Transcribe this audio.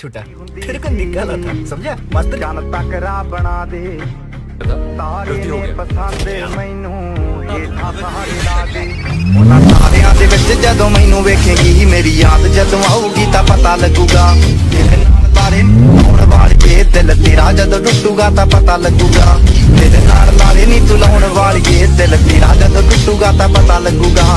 छुटा तेरे को निकाला था समझा मस्त ਚੰਨ ਤੱਕ ਰਾਹ ਬਣਾ ਦੇ ਤਾਰੇ ਗਲਤੀ ਹੋ ਨੇ ਗਿਆ ਪਸੰਦ ਮੈਨੂੰ ਇਹ ਸਾਰੇ ਲਾ ਦੇ ਉਹਨਾਂ ਤਾਰਿਆਂ ਦੇ ਵਿੱਚ ਜਦੋਂ ਮੈਨੂੰ ਵੇਖੇਂਗੀ ਮੇਰੀ ਯਾਦ ਜਦੋਂ ਆਊਗੀ ਤਾਂ ਪਤਾ ਲੱਗੂਗਾ ਤੇਰੇ ਨਾਲ ਤਾਰੇ ਆਉਣ ਵਾਲੀਏ ਦਿਲ ਤੇਰਾ ਜਦੋਂ ਟੁੱਟੂਗਾ ਤਾਂ ਪਤਾ ਲੱਗੂਗਾ ਤੇਰੇ ਨਾਲ ਲਾਰੇ ਨਹੀਂ ਤੂੰ ਲਾਉਣ ਵਾਲੀਏ ਦਿਲ ਤੇਰਾ ਜਦੋਂ ਟੁੱਟੂਗਾ ਤਾਂ ਪਤਾ ਲੱਗੂਗਾ